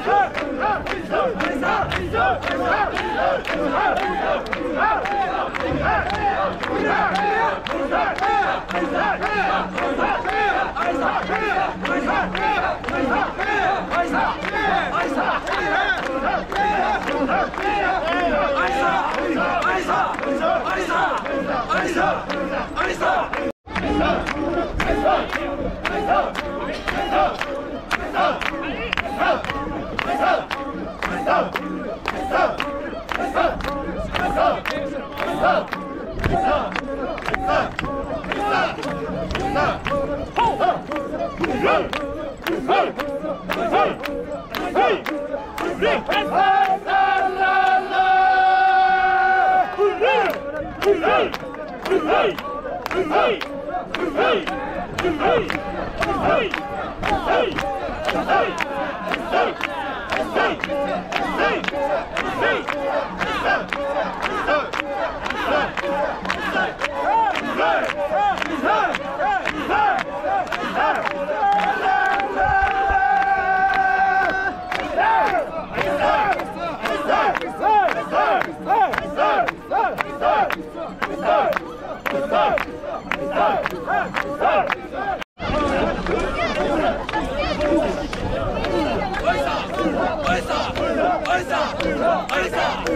Hey! Hey! Hey! Oh, my God.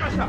ました。